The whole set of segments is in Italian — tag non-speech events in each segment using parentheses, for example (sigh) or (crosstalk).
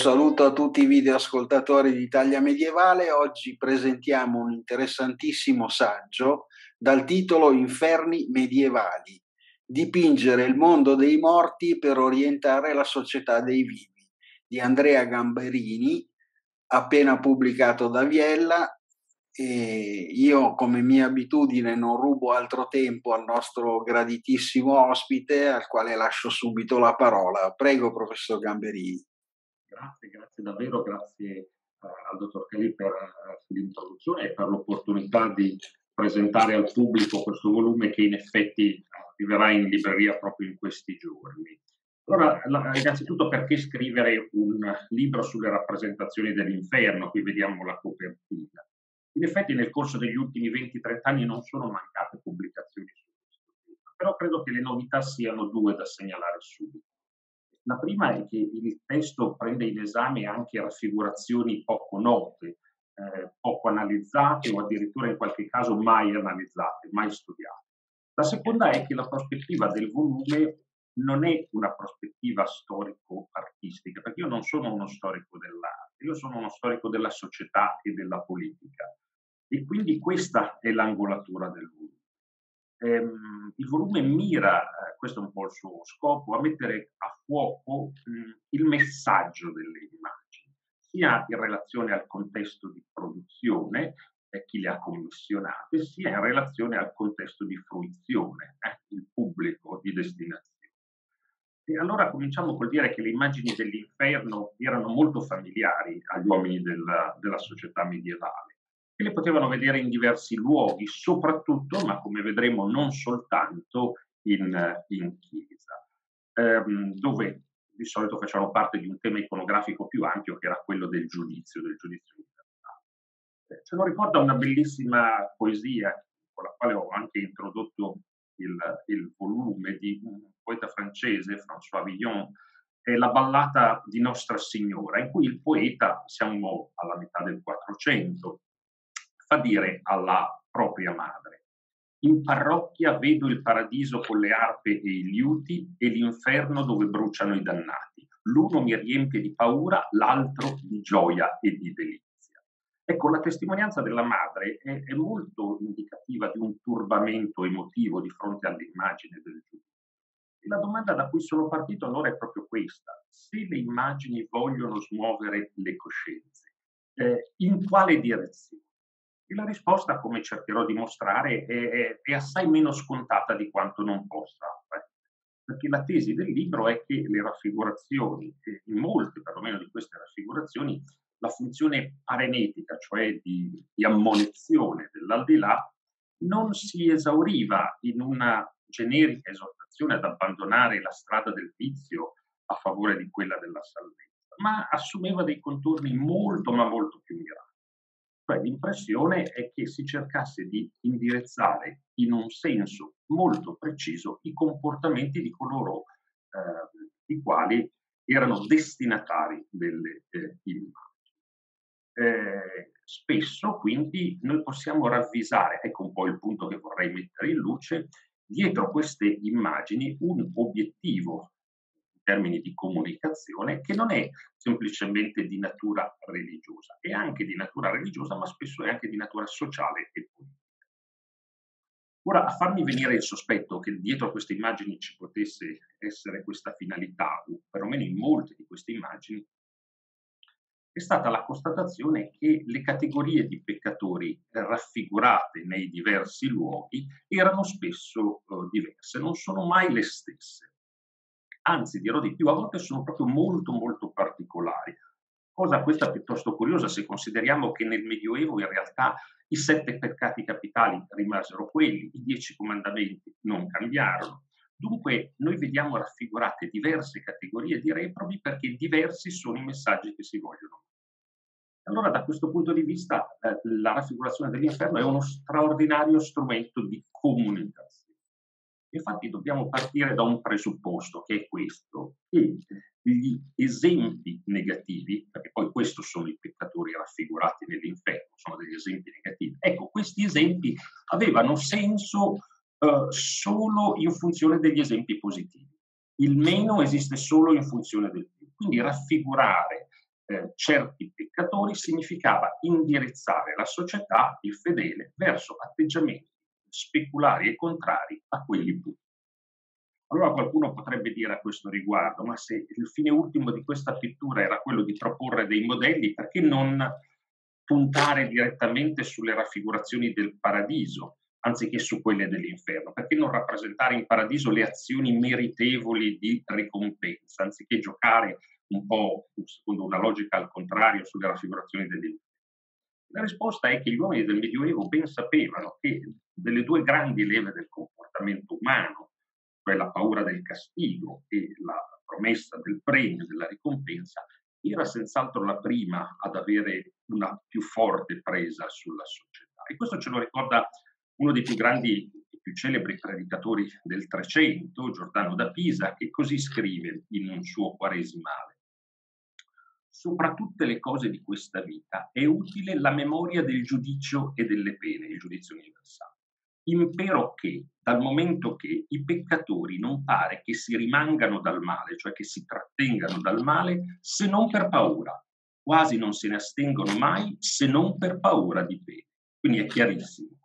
saluto a tutti i videoascoltatori di Italia Medievale. Oggi presentiamo un interessantissimo saggio dal titolo Inferni medievali. Dipingere il mondo dei morti per orientare la società dei vivi di Andrea Gamberini, appena pubblicato da Viella. E io, come mia abitudine, non rubo altro tempo al nostro graditissimo ospite, al quale lascio subito la parola. Prego, professor Gamberini. Grazie, grazie davvero, grazie eh, al dottor Kelly per uh, l'introduzione e per l'opportunità di presentare al pubblico questo volume che in effetti arriverà in libreria proprio in questi giorni. Allora, innanzitutto perché scrivere un libro sulle rappresentazioni dell'inferno? Qui vediamo la copertina. In effetti nel corso degli ultimi 20-30 anni non sono mancate pubblicazioni su questo tema, però credo che le novità siano due da segnalare subito. La prima è che il testo prende in esame anche raffigurazioni poco note, eh, poco analizzate o addirittura in qualche caso mai analizzate, mai studiate. La seconda è che la prospettiva del volume non è una prospettiva storico-artistica, perché io non sono uno storico dell'arte, io sono uno storico della società e della politica. E quindi questa è l'angolatura del volume ehm, il volume mira, eh, questo è un po' il suo scopo, a mettere a fuoco mh, il messaggio delle immagini, sia in relazione al contesto di produzione, eh, chi le ha commissionate, sia in relazione al contesto di fruizione, eh, il pubblico di destinazione. E allora cominciamo col dire che le immagini dell'inferno erano molto familiari agli uomini della, della società medievale e le potevano vedere in diversi luoghi, soprattutto, ma come vedremo non soltanto, in, in chiesa, ehm, dove di solito facevano parte di un tema iconografico più ampio che era quello del giudizio, del giudizio universale. Eh, ce lo ricorda una bellissima poesia con la quale ho anche introdotto il, il volume di un poeta francese, François Villon, è la ballata di Nostra Signora, in cui il poeta, siamo alla metà del 400, fa dire alla propria madre. In parrocchia vedo il paradiso con le arpe e i liuti e l'inferno dove bruciano i dannati. L'uno mi riempie di paura, l'altro di gioia e di delizia. Ecco, la testimonianza della madre è, è molto indicativa di un turbamento emotivo di fronte all'immagine del giudizio. E la domanda da cui sono partito allora è proprio questa. Se le immagini vogliono smuovere le coscienze, eh, in quale direzione? E la risposta, come cercherò di mostrare, è, è, è assai meno scontata di quanto non possa. Perché la tesi del libro è che le raffigurazioni, in molte perlomeno di queste raffigurazioni, la funzione parenetica, cioè di, di ammonizione dell'aldilà, non si esauriva in una generica esortazione ad abbandonare la strada del vizio a favore di quella della salvezza, ma assumeva dei contorni molto ma molto più mirati. Cioè l'impressione è che si cercasse di indirizzare in un senso molto preciso i comportamenti di coloro eh, i quali erano destinatari delle eh, immagini. Eh, spesso quindi noi possiamo ravvisare, ecco un po' il punto che vorrei mettere in luce, dietro queste immagini un obiettivo termini di comunicazione che non è semplicemente di natura religiosa, è anche di natura religiosa, ma spesso è anche di natura sociale e politica. Ora, a farmi venire il sospetto che dietro a queste immagini ci potesse essere questa finalità, o perlomeno in molte di queste immagini, è stata la constatazione che le categorie di peccatori raffigurate nei diversi luoghi erano spesso eh, diverse, non sono mai le stesse anzi dirò di più, a volte sono proprio molto molto particolari. Cosa questa piuttosto curiosa se consideriamo che nel Medioevo in realtà i sette peccati capitali rimasero quelli, i dieci comandamenti non cambiarono. Dunque noi vediamo raffigurate diverse categorie di reprobi perché diversi sono i messaggi che si vogliono. Allora da questo punto di vista eh, la raffigurazione dell'inferno è uno straordinario strumento di comunicazione. Infatti dobbiamo partire da un presupposto che è questo, che gli esempi negativi, perché poi questi sono i peccatori raffigurati nell'inferno, sono degli esempi negativi. Ecco, questi esempi avevano senso eh, solo in funzione degli esempi positivi. Il meno esiste solo in funzione del più. Quindi raffigurare eh, certi peccatori significava indirizzare la società, il fedele, verso atteggiamenti speculari e contrari a quelli puri. Allora qualcuno potrebbe dire a questo riguardo, ma se il fine ultimo di questa pittura era quello di proporre dei modelli, perché non puntare direttamente sulle raffigurazioni del paradiso, anziché su quelle dell'inferno? Perché non rappresentare in paradiso le azioni meritevoli di ricompensa, anziché giocare un po' secondo una logica al contrario sulle raffigurazioni dell'inferno? La risposta è che gli uomini del Medioevo ben sapevano che delle due grandi leve del comportamento umano, cioè la paura del castigo e la promessa del premio, della ricompensa, era senz'altro la prima ad avere una più forte presa sulla società. E questo ce lo ricorda uno dei più grandi e più celebri predicatori del Trecento, Giordano da Pisa, che così scrive in un suo quaresimale. Sopra tutte le cose di questa vita è utile la memoria del giudizio e delle pene, il giudizio universale impero che, dal momento che i peccatori non pare che si rimangano dal male, cioè che si trattengano dal male, se non per paura, quasi non se ne astengono mai se non per paura di pene. Quindi è chiarissimo.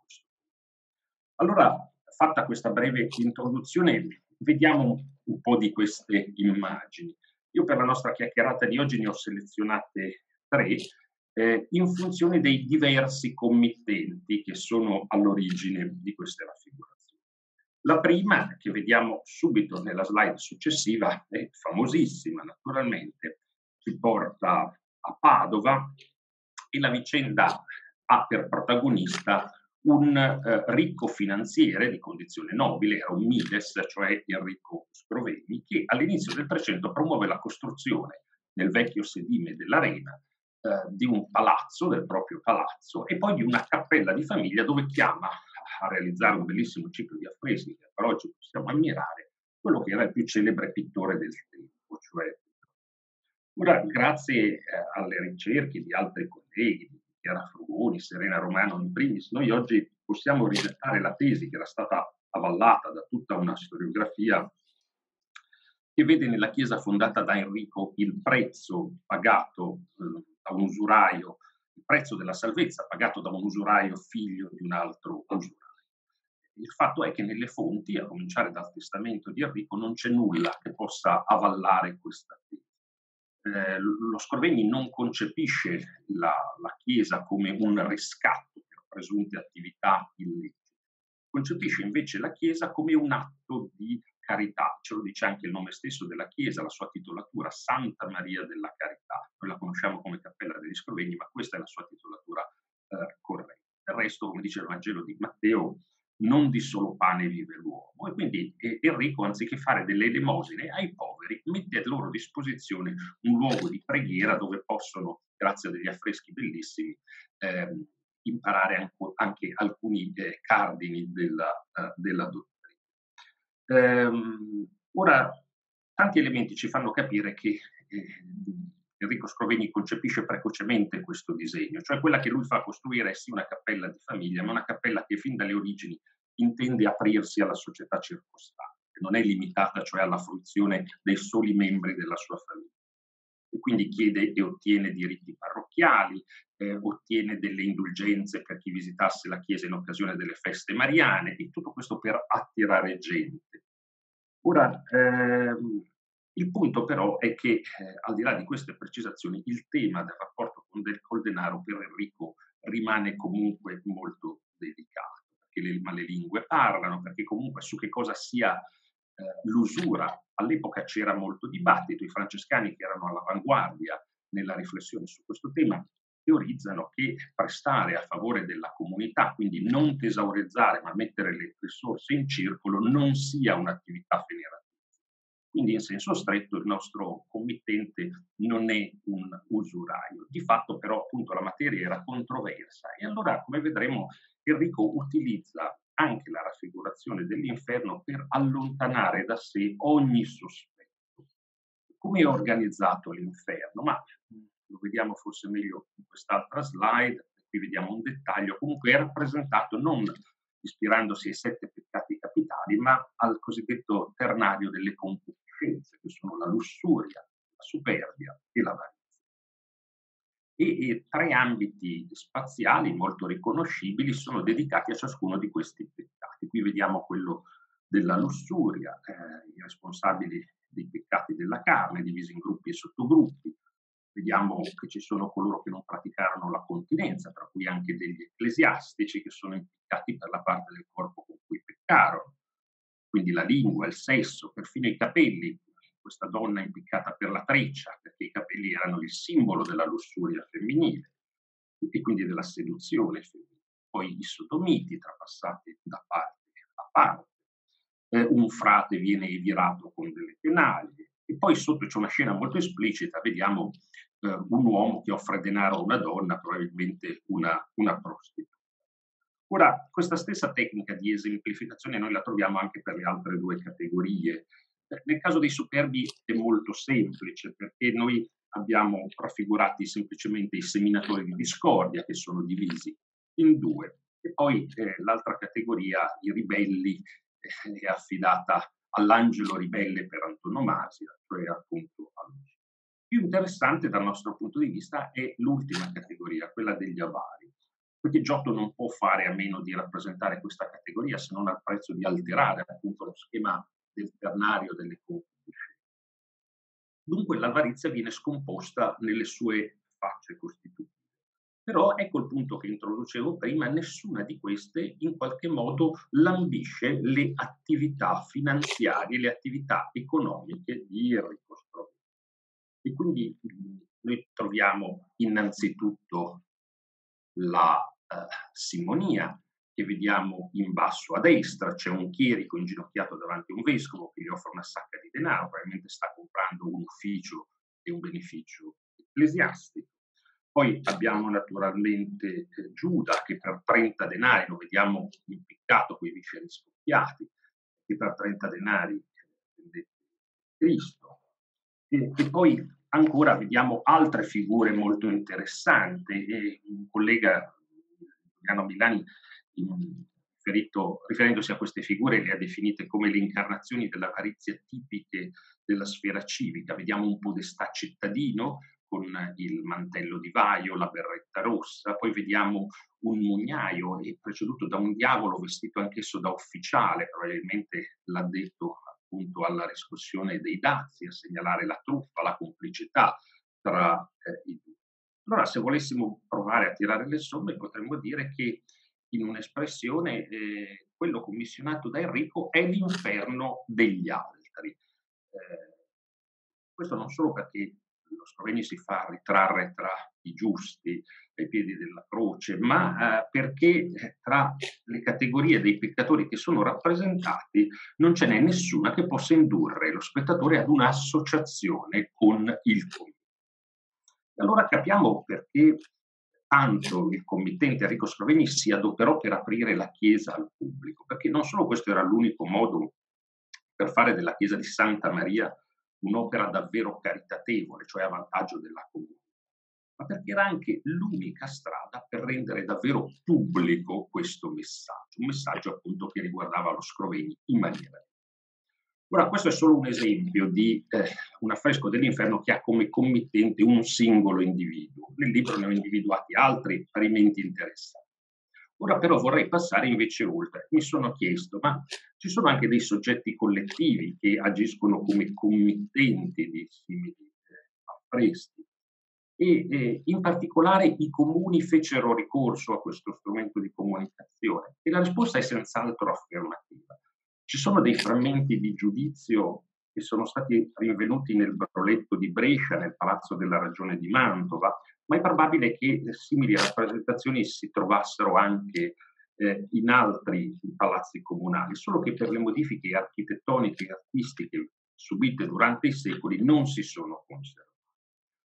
Allora, fatta questa breve introduzione, vediamo un po' di queste immagini. Io per la nostra chiacchierata di oggi ne ho selezionate tre, eh, in funzione dei diversi committenti che sono all'origine di queste raffigurazioni. La prima, che vediamo subito nella slide successiva, è famosissima naturalmente, ci porta a Padova e la vicenda ha per protagonista un eh, ricco finanziere di condizione nobile, era un Mides, cioè Enrico Scroveni, che all'inizio del Trecento promuove la costruzione nel vecchio sedime dell'Arena eh, di un palazzo, del proprio palazzo, e poi di una cappella di famiglia dove chiama a realizzare un bellissimo ciclo di affreschi che per oggi possiamo ammirare, quello che era il più celebre pittore del tempo, cioè Ora, grazie eh, alle ricerche di altri colleghi, Chiara Frugoni, Serena Romano in primis, noi oggi possiamo rigettare la tesi che era stata avallata da tutta una storiografia che vede nella chiesa fondata da Enrico il prezzo pagato eh, da un usuraio, il prezzo della salvezza pagato da un usuraio figlio di un altro usuraio. Il fatto è che nelle fonti, a cominciare dal testamento di Enrico, non c'è nulla che possa avallare questa tesi. Eh, lo Scrovegni non concepisce la, la Chiesa come un riscatto per presunte attività illecite, concepisce invece la Chiesa come un atto di carità, ce lo dice anche il nome stesso della chiesa, la sua titolatura, Santa Maria della Carità. Noi la conosciamo come Cappella degli Scrovegni, ma questa è la sua titolatura eh, corretta. Del resto, come dice il Vangelo di Matteo, non di solo pane vive l'uomo. E quindi eh, Enrico, anziché fare delle elemosine ai poveri, mette a loro disposizione un luogo di preghiera dove possono, grazie a degli affreschi bellissimi, eh, imparare anche, anche alcuni eh, cardini della, uh, della dottrina. Ehm, ora, tanti elementi ci fanno capire che eh, Enrico Scrovegni concepisce precocemente questo disegno, cioè quella che lui fa costruire è sì una cappella di famiglia, ma una cappella che fin dalle origini intende aprirsi alla società circostante, non è limitata cioè alla fruizione dei soli membri della sua famiglia. E quindi chiede e ottiene diritti parrocchiali, eh, ottiene delle indulgenze per chi visitasse la chiesa in occasione delle feste mariane e tutto questo per attirare gente. Ora, ehm, il punto però è che eh, al di là di queste precisazioni il tema del rapporto con del, col denaro per Enrico rimane comunque molto delicato, perché le, ma le lingue parlano, perché comunque su che cosa sia eh, l'usura. All'epoca c'era molto dibattito, i francescani che erano all'avanguardia nella riflessione su questo tema teorizzano che prestare a favore della comunità, quindi non tesaurizzare ma mettere le risorse in circolo, non sia un'attività. Quindi in senso stretto il nostro committente non è un usuraio. Di fatto però appunto la materia era controversa e allora come vedremo Enrico utilizza anche la raffigurazione dell'inferno per allontanare da sé ogni sospetto come è organizzato l'inferno? Ma lo vediamo forse meglio in quest'altra slide, qui vediamo un dettaglio, comunque è rappresentato non ispirandosi ai sette peccati capitali, ma al cosiddetto ternario delle concupiscenze, che sono la lussuria, la superbia e l'avarizia. E, e tre ambiti spaziali molto riconoscibili sono dedicati a ciascuno di questi peccati. Qui vediamo quello della lussuria, eh, i responsabili dei peccati della carne, divisi in gruppi e sottogruppi. Vediamo che ci sono coloro che non praticarono la continenza, tra cui anche degli ecclesiastici che sono impiccati per la parte del corpo con cui peccarono. Quindi la lingua, il sesso, perfino i capelli. Questa donna impiccata per la treccia, perché i capelli erano il simbolo della lussuria femminile e quindi della seduzione femminile. Poi i sodomiti trapassati da parte a parte eh, un frate viene virato con delle tenaglie e poi sotto c'è una scena molto esplicita, vediamo eh, un uomo che offre denaro a una donna, probabilmente una, una prostituta. Ora, questa stessa tecnica di esemplificazione noi la troviamo anche per le altre due categorie. Eh, nel caso dei superbi è molto semplice perché noi abbiamo raffigurati semplicemente i seminatori di discordia che sono divisi in due e poi eh, l'altra categoria, i ribelli è affidata all'angelo ribelle per antonomasia, cioè appunto a lui. Più interessante dal nostro punto di vista è l'ultima categoria, quella degli avari, perché Giotto non può fare a meno di rappresentare questa categoria se non al prezzo di alterare appunto lo schema del ternario delle concupiscenze. Dunque l'avarizia viene scomposta nelle sue facce costitutive. Però ecco il punto che introducevo prima, nessuna di queste in qualche modo lambisce le attività finanziarie, le attività economiche di Enrico Strovini. E quindi noi troviamo innanzitutto la simonia che vediamo in basso a destra, c'è un chierico inginocchiato davanti a un vescovo che gli offre una sacca di denaro, probabilmente sta comprando un ufficio e un beneficio ecclesiastico. Poi abbiamo naturalmente eh, Giuda che per 30 denari, lo vediamo impiccato con i visceri scoppiati, che per 30 denari vendette Cristo. E, e, poi ancora vediamo altre figure molto interessanti. E un collega, Giuliano Milani, riferito, riferendosi a queste figure, le ha definite come le incarnazioni dell'avarizia tipiche della sfera civica. Vediamo un podestà cittadino con il mantello di vaio, la berretta rossa, poi vediamo un mugnaio preceduto da un diavolo vestito anch'esso da ufficiale, probabilmente l'addetto appunto alla riscossione dei dazi, a segnalare la truffa, la complicità tra eh, i due. Allora, se volessimo provare a tirare le somme, potremmo dire che in un'espressione eh, quello commissionato da Enrico è l'inferno degli altri. Eh, questo non solo perché lo Slovenia si fa ritrarre tra i giusti ai piedi della croce, ma eh, perché eh, tra le categorie dei peccatori che sono rappresentati non ce n'è nessuna che possa indurre lo spettatore ad un'associazione con il committente. Allora capiamo perché tanto il committente Enrico Sloveni si adoperò per aprire la Chiesa al pubblico, perché non solo questo era l'unico modo per fare della Chiesa di Santa Maria un'opera davvero caritatevole, cioè a vantaggio della comunità, ma perché era anche l'unica strada per rendere davvero pubblico questo messaggio, un messaggio appunto che riguardava lo Scrovegni in maniera Ora, questo è solo un esempio di eh, un affresco dell'inferno che ha come committente un singolo individuo. Nel libro ne ho individuati altri parimenti interessanti. Ora però vorrei passare invece oltre. Mi sono chiesto, ma ci sono anche dei soggetti collettivi che agiscono come committenti di simili eh, affreschi e eh, in particolare i comuni fecero ricorso a questo strumento di comunicazione e la risposta è senz'altro affermativa. Ci sono dei frammenti di giudizio che sono stati rinvenuti nel broletto di Brescia, nel Palazzo della Ragione di Mantova, ma è probabile che simili rappresentazioni si trovassero anche eh, in altri palazzi comunali, solo che per le modifiche architettoniche e artistiche subite durante i secoli non si sono conservate.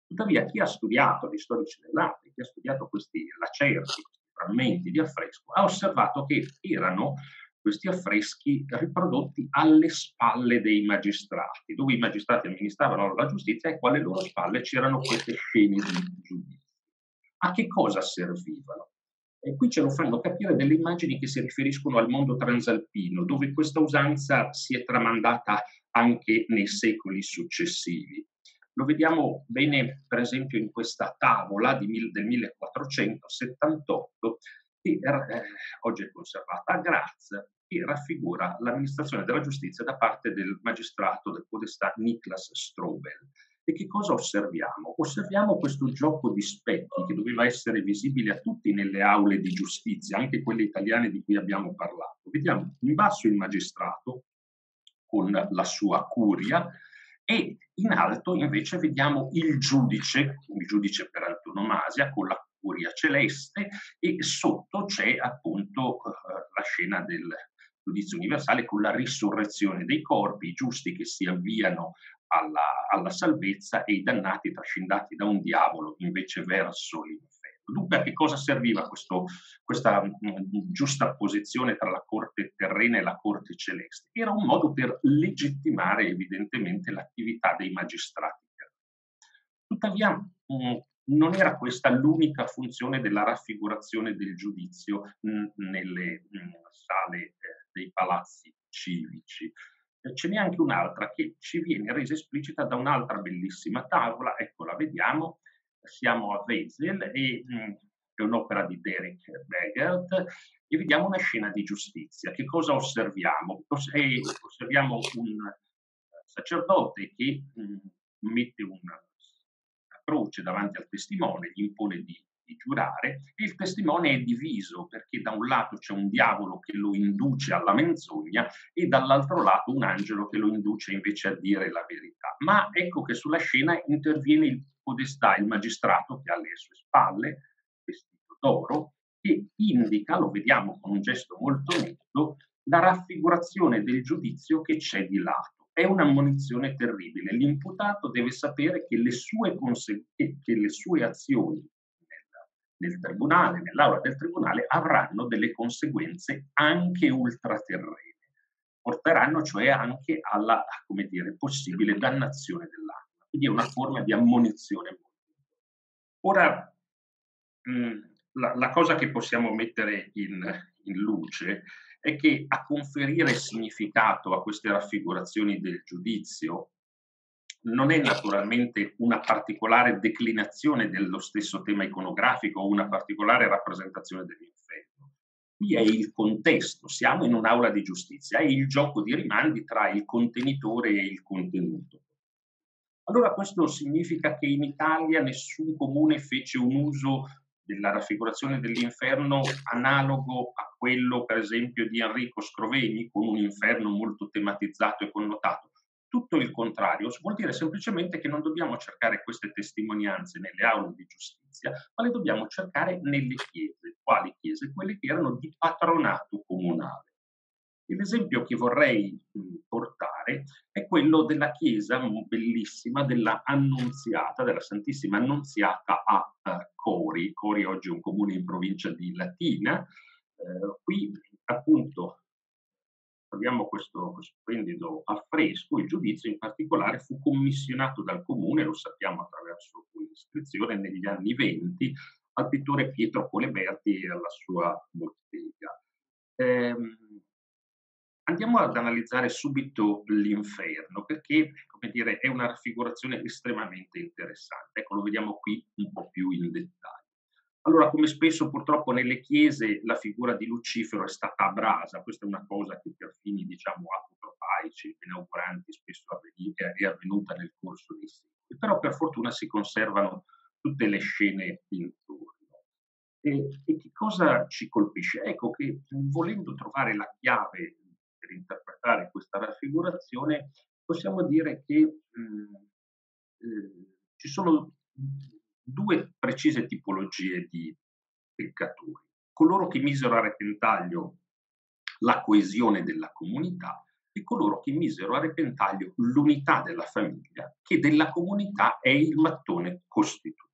Tuttavia, chi ha studiato gli storici dell'arte, chi ha studiato questi lacerti, questi frammenti di affresco, ha osservato che erano questi affreschi riprodotti alle spalle dei magistrati, dove i magistrati amministravano la giustizia e alle loro spalle c'erano queste scene di giudizio. A che cosa servivano? E qui ce lo fanno capire delle immagini che si riferiscono al mondo transalpino, dove questa usanza si è tramandata anche nei secoli successivi. Lo vediamo bene, per esempio, in questa tavola di, del 1478, che eh, oggi è conservata a Graz, che raffigura l'amministrazione della giustizia da parte del magistrato del podestà Niklas Strobel. E che cosa osserviamo? Osserviamo questo gioco di specchi che doveva essere visibile a tutti nelle aule di giustizia, anche quelle italiane di cui abbiamo parlato. Vediamo in basso il magistrato con la sua curia e in alto invece vediamo il giudice, il giudice per antonomasia con la curia celeste e sotto c'è appunto uh, la scena del giudizio universale con la risurrezione dei corpi, i giusti che si avviano alla, alla salvezza e i dannati trascindati da un diavolo invece verso l'inferno. Dunque a che cosa serviva questo, questa mh, mm, giusta posizione tra la corte terrena e la corte celeste? Era un modo per legittimare evidentemente l'attività dei magistrati. Tuttavia mm, non era questa l'unica funzione della raffigurazione del giudizio mh, mm, nelle sale eh, dei palazzi civici ce n'è anche un'altra che ci viene resa esplicita da un'altra bellissima tavola, ecco la vediamo, siamo a Wesel e mh, mm, è un'opera di Derek Begert e vediamo una scena di giustizia. Che cosa osserviamo? osserviamo un sacerdote che mh, mm, mette una croce davanti al testimone, gli impone di di giurare e il testimone è diviso perché da un lato c'è un diavolo che lo induce alla menzogna e dall'altro lato un angelo che lo induce invece a dire la verità. Ma ecco che sulla scena interviene il podestà, il magistrato che ha alle sue spalle, vestito d'oro, che indica, lo vediamo con un gesto molto netto, la raffigurazione del giudizio che c'è di lato. È un'ammonizione terribile. L'imputato deve sapere che le sue, consegu- che le sue azioni nel tribunale, nell'aula del tribunale, avranno delle conseguenze anche ultraterrene. Porteranno cioè anche alla, come dire, possibile dannazione dell'anima. Quindi è una forma di ammonizione. Ora, mh, la, la, cosa che possiamo mettere in, in luce è che a conferire significato a queste raffigurazioni del giudizio non è naturalmente una particolare declinazione dello stesso tema iconografico o una particolare rappresentazione dell'inferno. Qui è il contesto, siamo in un'aula di giustizia, è il gioco di rimandi tra il contenitore e il contenuto. Allora questo significa che in Italia nessun comune fece un uso della raffigurazione dell'inferno analogo a quello, per esempio, di Enrico Scrovegni, con un inferno molto tematizzato e connotato tutto il contrario, vuol dire semplicemente che non dobbiamo cercare queste testimonianze nelle aule di giustizia, ma le dobbiamo cercare nelle chiese. Quali chiese? Quelle che erano di patronato comunale. L'esempio che vorrei portare è quello della chiesa bellissima della Annunziata, della Santissima Annunziata a uh, Cori. Cori oggi è un comune in provincia di Latina. Uh, qui appunto abbiamo questo, questo splendido affresco, il giudizio in particolare fu commissionato dal comune, lo sappiamo attraverso un'iscrizione negli anni venti, al pittore Pietro Coleberti e alla sua bottega. Ehm, andiamo ad analizzare subito l'inferno, perché come dire, è una raffigurazione estremamente interessante. Ecco, lo vediamo qui un po' più in dettaglio. Allora, come spesso purtroppo nelle chiese la figura di Lucifero è stata abrasa, questa è una cosa che per fini, diciamo, apotropaici, inauguranti spesso è avvenuta nel corso dei secoli, però per fortuna si conservano tutte le scene intorno. E, e che cosa ci colpisce? Ecco che volendo trovare la chiave per interpretare questa raffigurazione, possiamo dire che mh, mm, eh, ci sono due precise tipologie di peccatori. Coloro che misero a repentaglio la coesione della comunità e coloro che misero a repentaglio l'unità della famiglia, che della comunità è il mattone costituito.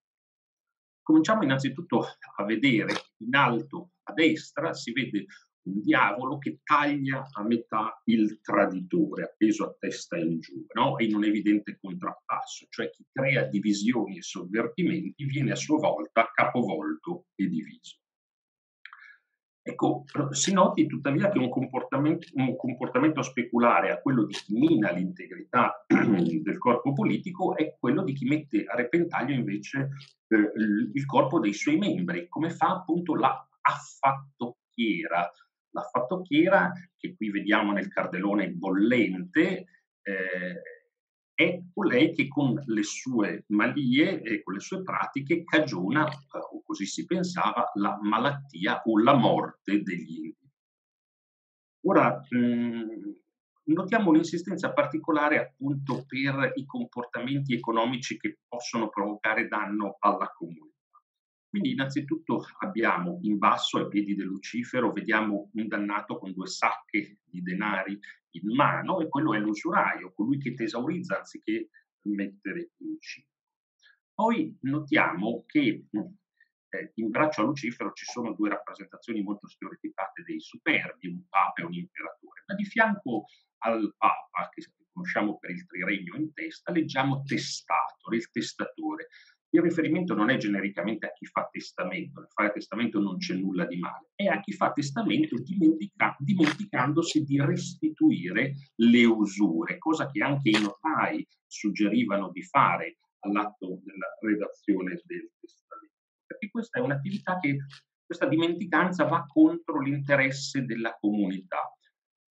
Cominciamo innanzitutto a vedere in alto a destra, si vede un diavolo che taglia a metà il traditore appeso a testa in giù, no? in un evidente contrappasso, cioè chi crea divisioni e sovvertimenti viene a sua volta capovolto e diviso. Ecco, si noti tuttavia che un comportamento, un comportamento, speculare a quello di chi mina l'integrità (clears throat) del corpo politico è quello di chi mette a repentaglio invece eh, il corpo dei suoi membri, come fa appunto la affattocchiera. L'affattocchiera, che qui vediamo nel cardelone bollente, eh, è colei che con le sue malie e con le sue pratiche cagiona, eh, o così si pensava, la malattia o la morte degli individui. Ora, mh, mm, notiamo un'insistenza particolare appunto per i comportamenti economici che possono provocare danno alla comunità. Quindi innanzitutto abbiamo in basso ai piedi del Lucifero, vediamo un dannato con due sacche di denari in mano e quello è l'usuraio, colui che tesaurizza anziché mettere in cibo. Poi notiamo che eh, in braccio a Lucifero ci sono due rappresentazioni molto stereotipate dei superbi, un papa e un imperatore, ma di fianco al papa, che conosciamo per il triregno in testa, leggiamo testatore, il testatore, il riferimento non è genericamente a chi fa testamento, nel fare testamento non c'è nulla di male, è a chi fa testamento dimentica, dimenticandosi di restituire le usure, cosa che anche i notai suggerivano di fare all'atto della redazione del testamento. Perché questa è un'attività che, questa dimenticanza va contro l'interesse della comunità.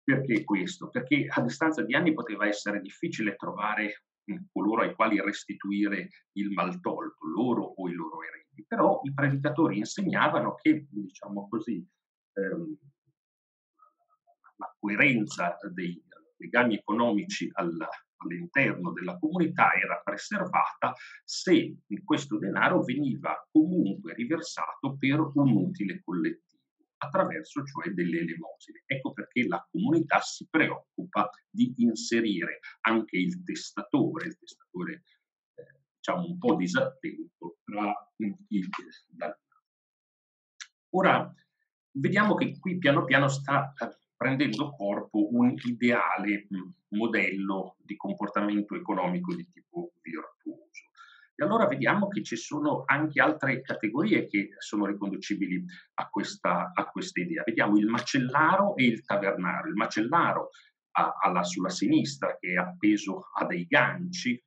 Perché questo? Perché a distanza di anni poteva essere difficile trovare coloro ai quali restituire il maltolto, loro o i loro eredi. Però i predicatori insegnavano che, diciamo così, ehm, la coerenza dei legami economici alla, all'interno della comunità era preservata se questo denaro veniva comunque riversato per un utile collettivo attraverso cioè delle elemosine. Ecco perché la comunità si preoccupa di inserire anche il testatore, il testatore eh, diciamo un po' disattento, tra il dannato. Ora, vediamo che qui piano piano sta eh, prendendo corpo un ideale mh, modello di comportamento economico di tipo virtuoso. E allora vediamo che ci sono anche altre categorie che sono riconducibili a questa, a questa idea. Vediamo il macellaro e il tavernaro. Il macellaro ha, ha sulla sinistra che è appeso a dei ganci,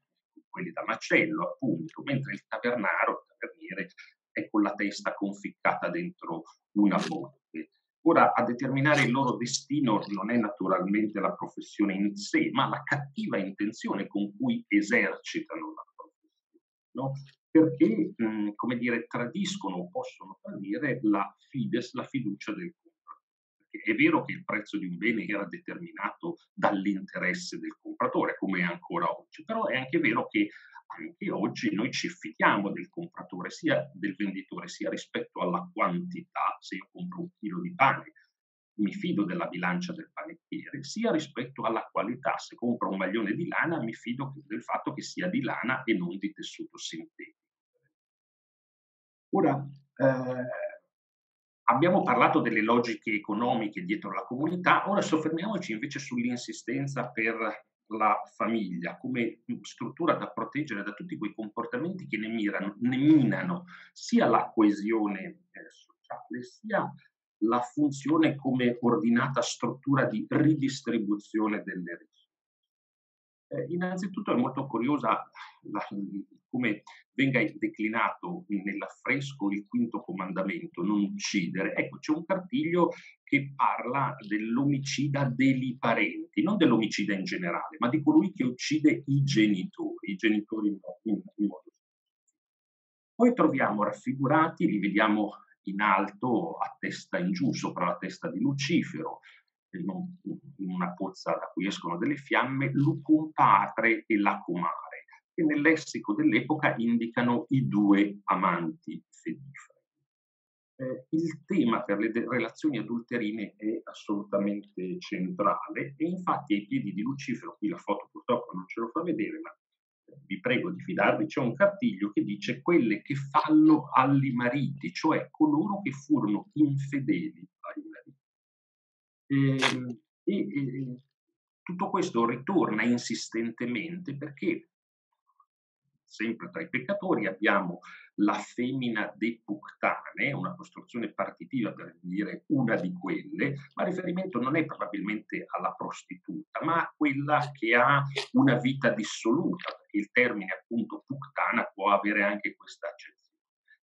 quelli da macello appunto, mentre il tavernaro, il taverniere, è con la testa conficcata dentro una botte. Ora, a determinare il loro destino non è naturalmente la professione in sé, ma la cattiva intenzione con cui esercitano la no? perché, mh, mm, come dire, tradiscono o possono tradire la fides, la fiducia del compratore. È vero che il prezzo di un bene era determinato dall'interesse del compratore, come è ancora oggi, però è anche vero che anche oggi noi ci fidiamo del compratore, sia del venditore, sia rispetto alla quantità. Se io compro un chilo di pane, mi fido della bilancia del panettiere, sia rispetto alla qualità. Se compro un maglione di lana, mi fido del fatto che sia di lana e non di tessuto sintetico. Ora, eh, abbiamo parlato delle logiche economiche dietro la comunità, ora soffermiamoci invece sull'insistenza per la famiglia come struttura da proteggere da tutti quei comportamenti che ne, mirano, ne minano sia la coesione eh, sociale, sia la funzione come ordinata struttura di ridistribuzione delle risorse. Eh, innanzitutto è molto curiosa la, come venga declinato nell'affresco il quinto comandamento, non uccidere. Ecco, c'è un cartiglio che parla dell'omicida degli parenti, non dell'omicida in generale, ma di colui che uccide i genitori, i genitori in modo poi troviamo raffigurati, li vediamo in alto a testa in giù, sopra la testa di Lucifero, in una pozza da cui escono delle fiamme, Lucum Patre e Lacumare, che nel lessico dell'epoca indicano i due amanti fediferi. Eh, il tema per le de- relazioni adulterine è assolutamente centrale e infatti ai piedi di Lucifero, qui la foto purtroppo non ce lo fa vedere, ma vi prego di fidarvi, c'è un cartiglio che dice quelle che fallo agli mariti, cioè coloro che furono infedeli ai mariti. E, ehm, e, e tutto questo ritorna insistentemente perché sempre tra i peccatori abbiamo la femmina de puctane, una costruzione partitiva per dire una di quelle, ma il riferimento non è probabilmente alla prostituta, ma a quella che ha una vita dissoluta, perché il termine appunto puctana può avere anche questa accezione.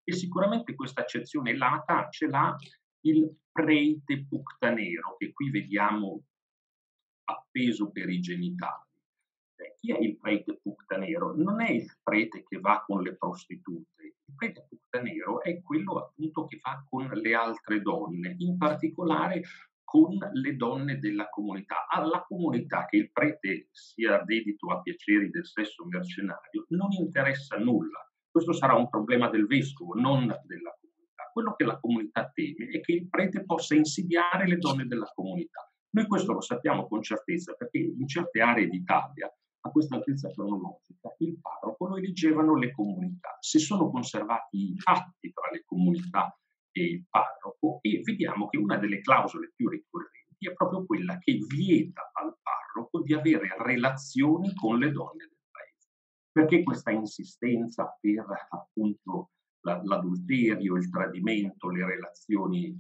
E sicuramente questa accezione lata ce l'ha il prete puctanero, che qui vediamo appeso per i genitali. Chi è il prete puctanero? Non è il prete che va con le prostitute, il prete puctanero è quello appunto che va con le altre donne, in particolare con le donne della comunità. Alla comunità che il prete sia dedito a piaceri del sesso mercenario non interessa nulla. Questo sarà un problema del vescovo, non della comunità. Quello che la comunità teme è che il prete possa insidiare le donne della comunità. Noi questo lo sappiamo con certezza perché in certe aree d'Italia, a questa altezza cronologica, il parroco lo eleggevano le comunità. Si sono conservati i fatti tra le comunità e il parroco e vediamo che una delle clausole più ricorrenti è proprio quella che vieta al parroco di avere relazioni con le donne del paese. Perché questa insistenza per appunto l'adulterio, il tradimento, le relazioni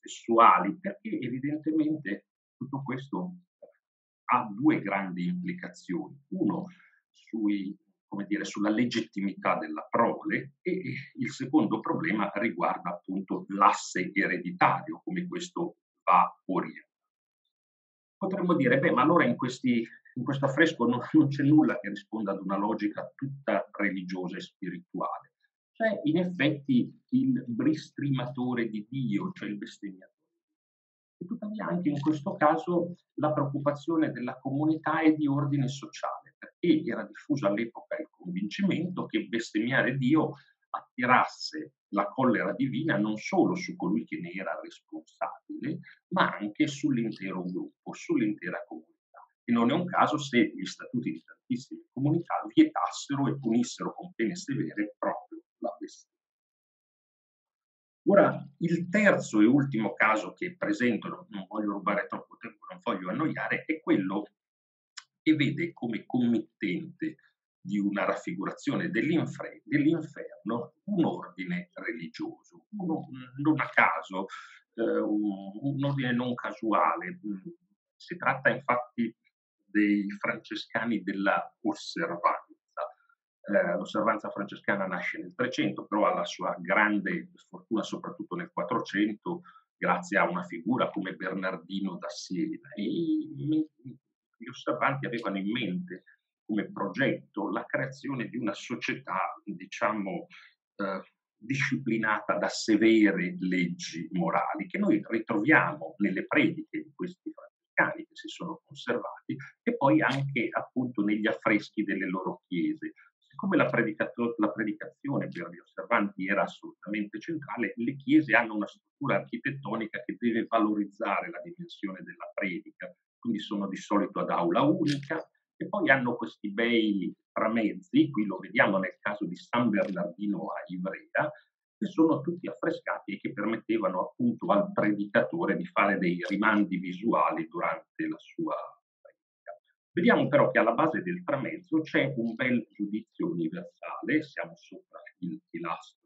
sessuali, perché evidentemente tutto questo ha due grandi implicazioni. Uno sui, dire, sulla legittimità della prole e il secondo problema riguarda appunto l'asse ereditario, come questo va orientato. Potremmo dire, beh, ma allora in, questi, in questo affresco non, non c'è nulla che risponda ad una logica tutta religiosa e spirituale c'è in effetti il bristrimatore di Dio, cioè il bestemmiatore. Tuttavia anche in questo caso la preoccupazione della comunità è di ordine sociale, perché era diffuso all'epoca il convincimento che bestemmiare Dio attirasse la collera divina non solo su colui che ne era responsabile, ma anche sull'intero gruppo, sull'intera comunità. E non è un caso se gli statuti di tantissime comunità vietassero e punissero con pene severe proprio. Ora, il terzo e ultimo caso che presento, non voglio rubare troppo tempo, non voglio annoiare, è quello che vede come committente di una raffigurazione dell'inferno un ordine religioso, uno, non a caso, eh, un, un, ordine non casuale. Si tratta infatti dei francescani della osservanza l'osservanza francescana nasce nel 300, però ha la sua grande fortuna soprattutto nel 400, grazie a una figura come Bernardino da Siena. E gli osservanti avevano in mente come progetto la creazione di una società, diciamo, eh, disciplinata da severe leggi morali, che noi ritroviamo nelle prediche di questi francescani che si sono conservati e poi anche appunto negli affreschi delle loro chiese siccome la, la, predicazione per gli osservanti era assolutamente centrale, le chiese hanno una struttura architettonica che deve valorizzare la dimensione della predica, quindi sono di solito ad aula unica. E poi hanno questi bei tramezzi, qui lo vediamo nel caso di San Bernardino a Ivrea, che sono tutti affrescati e che permettevano appunto al predicatore di fare dei rimandi visuali durante la sua Vediamo però che alla base del tramezzo c'è un bel giudizio universale, siamo sopra il pilastro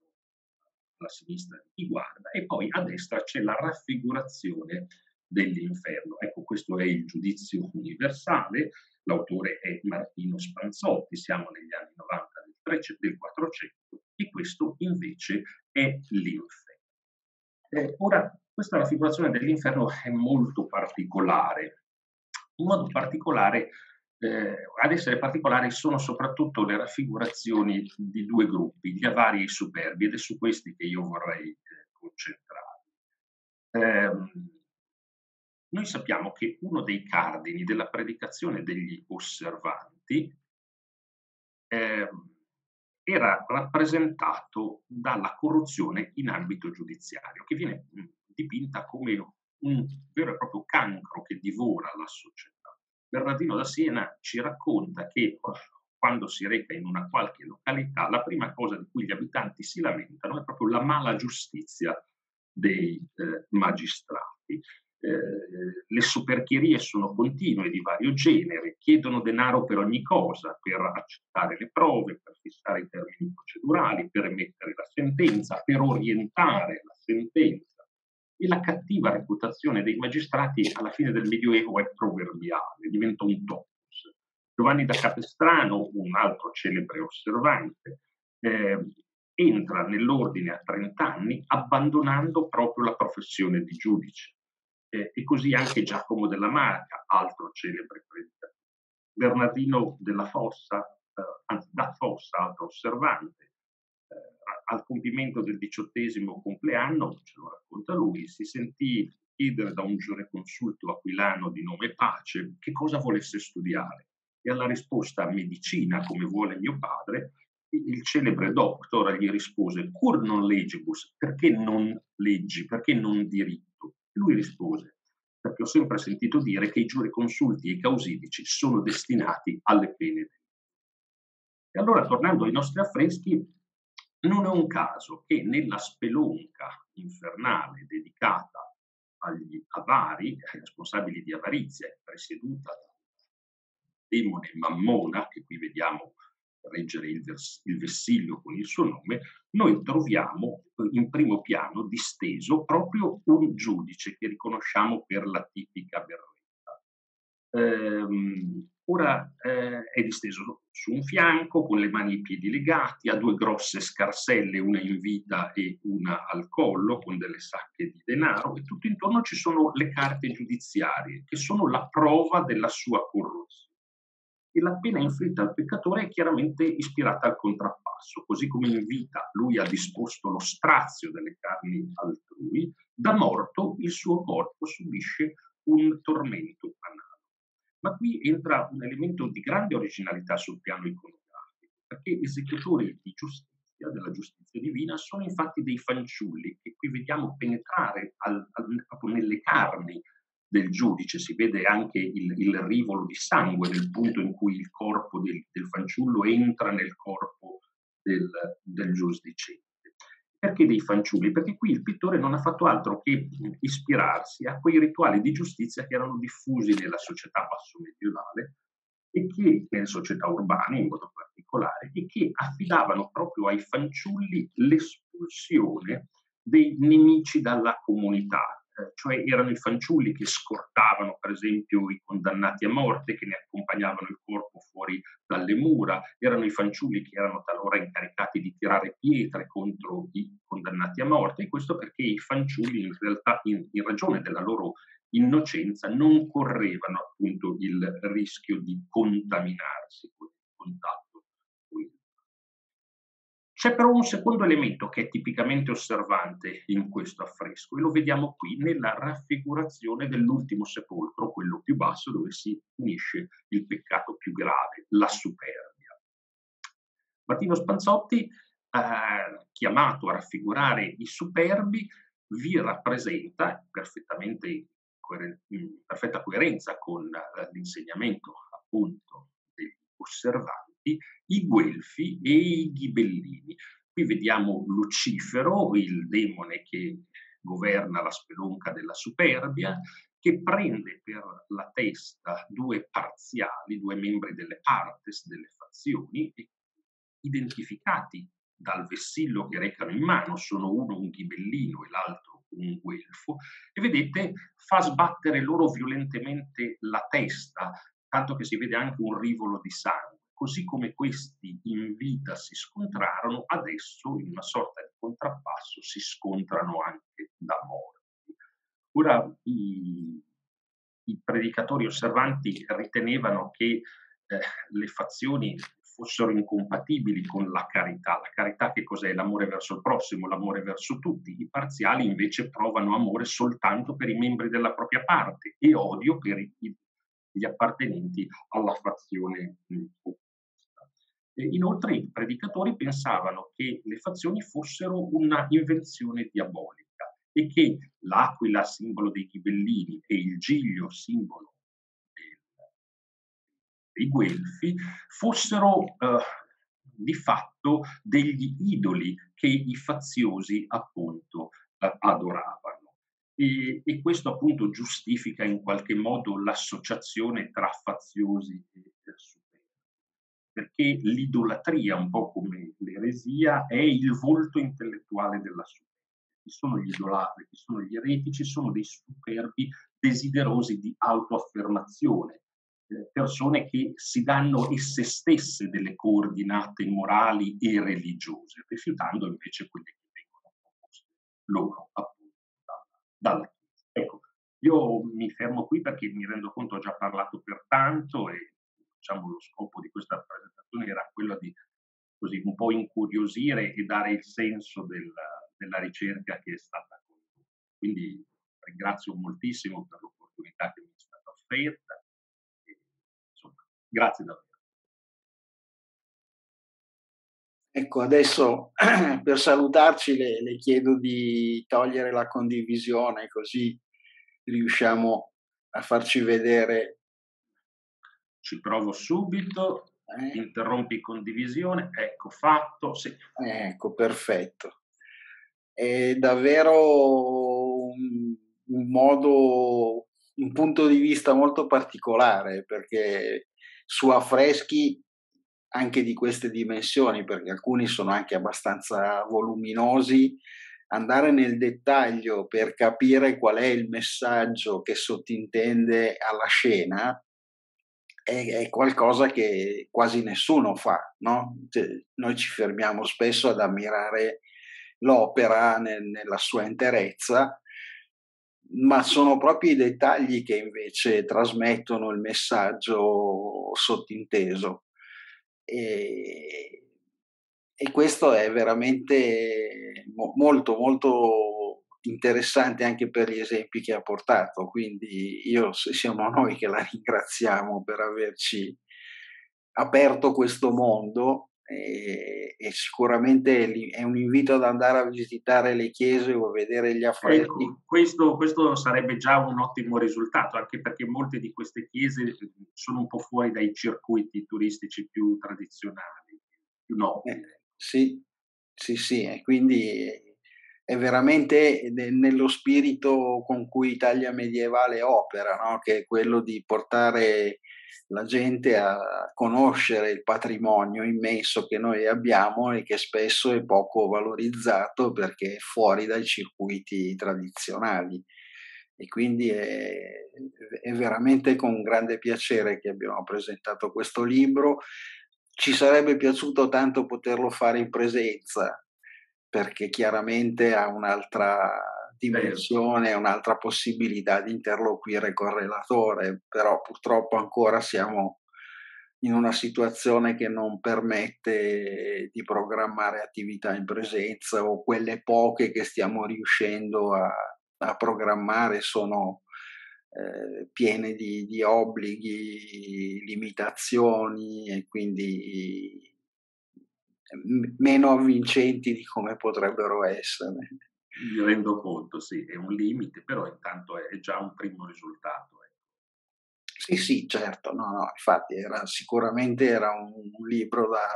alla sinistra di chi guarda, e poi a destra c'è la raffigurazione dell'inferno. Ecco, questo è il giudizio universale, l'autore è Martino Spanzotti, siamo negli anni 90 del, 300, del 400, e questo invece è l'inferno. Eh, ora, questa raffigurazione dell'inferno è molto particolare, in modo particolare, eh, ad essere particolari sono soprattutto le raffigurazioni di due gruppi, gli avari e i superbi, ed è su questi che io vorrei eh, concentrarmi. Eh, noi sappiamo che uno dei cardini della predicazione degli osservanti eh, era rappresentato dalla corruzione in ambito giudiziario, che viene dipinta come un vero e proprio cancro che divora la società. Bernardino da Siena ci racconta che oh, quando si reca in una qualche località, la prima cosa di cui gli abitanti si lamentano è proprio la mala giustizia dei eh, magistrati. eh, le superchierie sono continue di vario genere, chiedono denaro per ogni cosa, per accettare le prove, per fissare i termini procedurali, per emettere la sentenza, per orientare la sentenza. E la cattiva reputazione dei magistrati alla fine del Medioevo è proverbiale, diventa un topos. Giovanni da Capestrano, un altro celebre osservante, eh, entra nell'ordine a 30 anni abbandonando proprio la professione di giudice eh, e così anche Giacomo della Marca, altro celebre predicatore. Bernardino della Fossa, eh, anzi da Fossa, altro osservante, al compimento del diciottesimo compleanno, ce lo racconta lui, si sentì chiedere da un giureconsulto aquilano di nome Pace che cosa volesse studiare e alla risposta medicina come vuole mio padre, il celebre doctor gli rispose cur non legibus, perché non leggi, perché non diritto? Lui rispose, perché ho sempre sentito dire che i giureconsulti e i causidici sono destinati alle pene. E allora, tornando ai nostri affreschi, non è un caso che nella spelonca infernale dedicata agli avari, ai responsabili di avarizia, presieduta da demone Mammona, che qui vediamo reggere il, vers- il vessillo con il suo nome, noi troviamo eh, in primo piano disteso proprio un giudice che riconosciamo per la tipica berretta. Ehm, ora eh, è disteso su un fianco con le mani e i piedi legati, ha due grosse scarselle, una in vita e una al collo, con delle sacche di denaro, e tutto intorno ci sono le carte giudiziarie, che sono la prova della sua corruzione e la pena inflitta al peccatore è chiaramente ispirata al contrappasso, così come in vita lui ha disposto lo strazio delle carni altrui, da morto il suo corpo subisce un tormento banale. Ma qui entra un elemento di grande originalità sul piano iconografico, perché esecutori di giustizia, della giustizia divina, sono infatti dei fanciulli che qui vediamo penetrare al, al, proprio nelle carni del giudice, si vede anche il, il, rivolo di sangue nel punto in cui il corpo del, del fanciullo entra nel corpo del, del giurisdicente. Perché dei fanciulli? Perché qui il pittore non ha fatto altro che ispirarsi a quei rituali di giustizia che erano diffusi nella società basso-medievale e che, nelle società urbane in modo particolare, e che affidavano proprio ai fanciulli l'espulsione dei nemici dalla comunità, cioè erano i fanciulli che scortavano per esempio i condannati a morte, che ne accompagnavano il corpo fuori dalle mura, erano i fanciulli che erano talora incaricati di tirare pietre contro i condannati a morte, e questo perché i fanciulli in realtà in, in ragione della loro innocenza non correvano appunto il rischio di contaminarsi con il contatto c'è però un secondo elemento che è tipicamente osservante in questo affresco e lo vediamo qui nella raffigurazione dell'ultimo sepolcro, quello più basso dove si unisce il peccato più grave, la superbia. Martino Spanzotti, eh, chiamato a raffigurare i superbi, vi rappresenta perfettamente in perfetta coerenza con eh, l'insegnamento appunto degli osservanti i guelfi e i ghibellini. Qui vediamo Lucifero, il demone che governa la spelonca della superbia, che prende per la testa due parziali, due membri delle partes, delle fazioni, identificati dal vessillo che recano in mano, sono uno un ghibellino e l'altro un guelfo, e vedete fa sbattere loro violentemente la testa, tanto che si vede anche un rivolo di sangue così come questi in vita si scontrarono, adesso in una sorta di contrappasso si scontrano anche da morti. Ora i, i predicatori osservanti ritenevano che eh, le fazioni fossero incompatibili con la carità. La carità che cos'è? L'amore verso il prossimo, l'amore verso tutti. I parziali invece provano amore soltanto per i membri della propria parte e odio per i, gli appartenenti alla fazione opposta. Inoltre i predicatori pensavano che le fazioni fossero una invenzione diabolica e che l'aquila, simbolo dei ghibellini, e il giglio, simbolo dei guelfi, fossero eh, di fatto degli idoli che i faziosi appunto eh, adoravano. E, e, questo appunto giustifica in qualche modo l'associazione tra faziosi e superbi, perché l'idolatria, un po' come l'eresia, è il volto intellettuale della superbia. Chi sono gli idolatri, chi sono gli eretici, sono dei superbi desiderosi di autoaffermazione, eh, persone che si danno esse stesse delle coordinate morali e religiose, rifiutando invece quelle che vengono proposte loro appunto dalla, Chiesa. Ecco, io mi fermo qui perché mi rendo conto, ho già parlato per tanto e diciamo, lo scopo di questa presentazione era quello di così un po' incuriosire e dare il senso della, della ricerca che è stata condotta. Quindi ringrazio moltissimo per l'opportunità che mi è stata offerta. E, insomma, grazie davvero. Ecco, adesso (clears throat) per salutarci le, le, chiedo di togliere la condivisione così riusciamo a farci vedere. Ci provo subito, eh. interrompi condivisione, ecco fatto, sì. Ecco, perfetto. È davvero un, un modo, un punto di vista molto particolare perché su affreschi anche di queste dimensioni, perché alcuni sono anche abbastanza voluminosi, andare nel dettaglio per capire qual è il messaggio che sottintende alla scena è, è qualcosa che quasi nessuno fa. No? Cioè, noi ci fermiamo spesso ad ammirare l'opera nel, nella sua interezza, ma sono proprio i dettagli che invece trasmettono il messaggio sottinteso. E, e questo è veramente mo- molto, molto interessante anche per gli esempi che ha portato. Quindi io siamo noi che la ringraziamo per averci aperto questo mondo e, e, sicuramente è un invito ad andare a visitare le chiese o a vedere gli affreschi. Ecco, questo, questo, sarebbe già un ottimo risultato, anche perché molte di queste chiese sono un po' fuori dai circuiti turistici più tradizionali, più noti. Eh, sì, sì, sì, e quindi è veramente nello spirito con cui Italia medievale opera, no? che è quello di portare la gente a conoscere il patrimonio immenso che noi abbiamo e che spesso è poco valorizzato perché è fuori dai circuiti tradizionali. E quindi è, è veramente con grande piacere che abbiamo presentato questo libro. Ci sarebbe piaciuto tanto poterlo fare in presenza, perché chiaramente ha un'altra dimensione, un'altra possibilità di interloquire col relatore, però purtroppo ancora siamo in una situazione che non permette di programmare attività in presenza o quelle poche che stiamo riuscendo a, a programmare sono eh, piene di, di, obblighi, limitazioni e quindi meno avvincenti di come potrebbero essere. Mi rendo conto, sì, è un limite, però intanto è già un primo risultato. Ecco. Sì, sì, certo, no, no, infatti era, sicuramente era un, un libro da,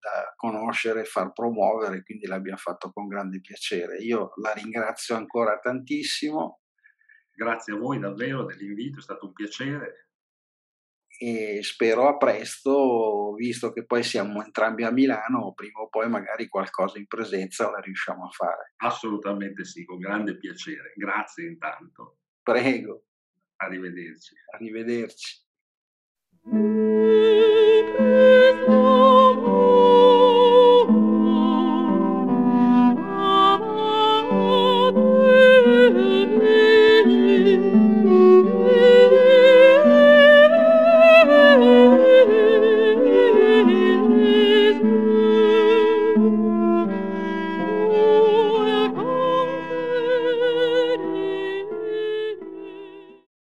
da conoscere e far promuovere, quindi l'abbiamo fatto con grande piacere. Io la ringrazio ancora tantissimo. Grazie a voi davvero dell'invito, è stato un piacere e spero a presto, visto che poi siamo entrambi a Milano, prima o poi magari qualcosa in presenza la riusciamo a fare. Assolutamente sì, con grande piacere. Grazie intanto. Prego. Arrivederci. Arrivederci.